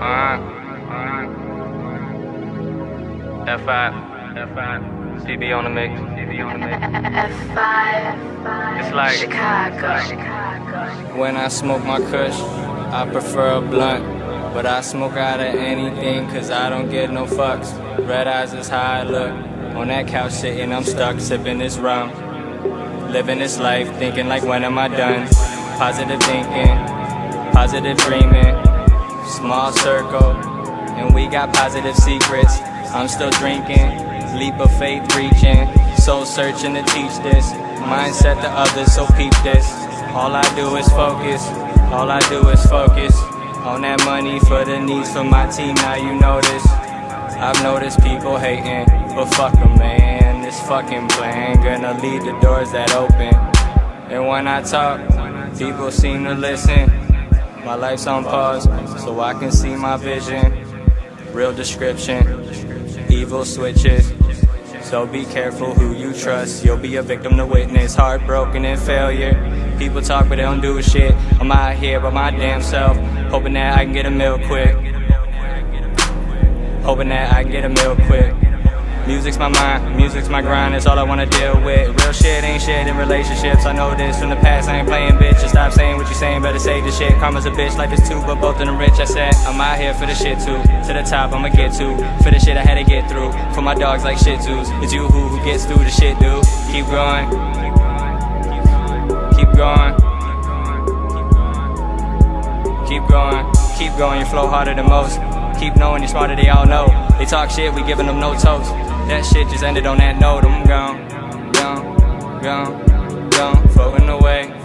Uh, uh. F5, F5, CB on the mix, CB on the mix. F5, It's like- Chicago. Chicago. When I smoke my kush, I prefer a blunt. But I smoke out of anything cause I don't get no fucks. Red eyes is how I look. On that couch sitting, I'm stuck sipping this rum. Living this life, thinking like when am I done? Positive thinking, positive dreaming. Small circle, and we got positive secrets. I'm still drinking, leap of faith reaching. Soul searching to teach this. Mindset to others, so peep this. All I do is focus, all I do is focus. On that money for the needs for my team, now you notice. I've noticed people hating, but fuck fuck 'em, man. This fucking plan gonna leave the doors that open. And when I talk, people seem to listen. My life's on pause, so I can see my vision. Real description, evil switches. So be careful who you trust. You'll be a victim to witness, heartbroken and failure. People talk, but they don't do a shit. I'm out here by my damn self, hoping that I can get a meal quick. Hoping that I can get a meal quick. Music's my mind, music's my grind, it's all I wanna deal with. Real shit ain't shit in relationships, I know this from the past, I ain't playing bitch. Saying, better say the shit. Karma's a bitch, life is two, but both of them rich. I said, I'm out here for the shit too. To the top, I'ma get to. For the shit I had to get through. For my dogs like shit twos. It's you who, who gets through the shit, dude. Keep going. Keep going. Keep going. Keep going. Keep going, you flow harder than most. Keep knowing you're smarter, they all know. They talk shit, we giving them no toast. That shit just ended on that note. I'm gone, gone, gone, gone, floating away.